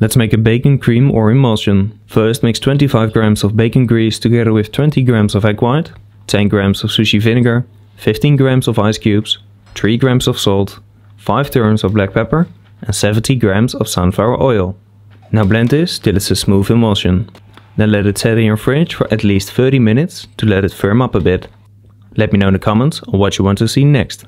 Let's make a bacon cream or emulsion. First mix 25 grams of bacon grease together with 20 grams of egg white, 10 grams of sushi vinegar, 15 grams of ice cubes, 3 grams of salt, 5 turns of black pepper and 70 grams of sunflower oil. Now blend this till it's a smooth emulsion. Then let it set in your fridge for at least 30 minutes to let it firm up a bit. Let me know in the comments on what you want to see next.